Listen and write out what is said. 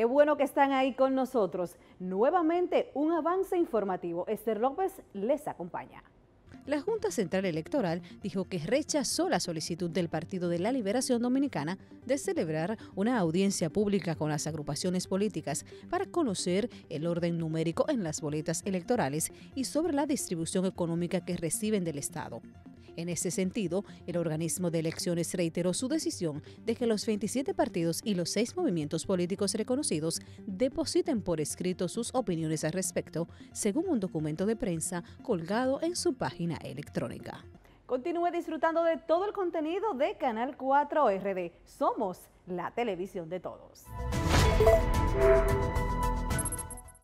Qué bueno que están ahí con nosotros. Nuevamente un avance informativo. Esther López les acompaña. La Junta Central Electoral dijo que rechazó la solicitud del Partido de la Liberación Dominicana de celebrar una audiencia pública con las agrupaciones políticas para conocer el orden numérico en las boletas electorales y sobre la distribución económica que reciben del Estado. En ese sentido, el organismo de elecciones reiteró su decisión de que los 27 partidos y los seis movimientos políticos reconocidos depositen por escrito sus opiniones al respecto, según un documento de prensa colgado en su página electrónica. Continúe disfrutando de todo el contenido de Canal 4 RD. Somos la televisión de todos.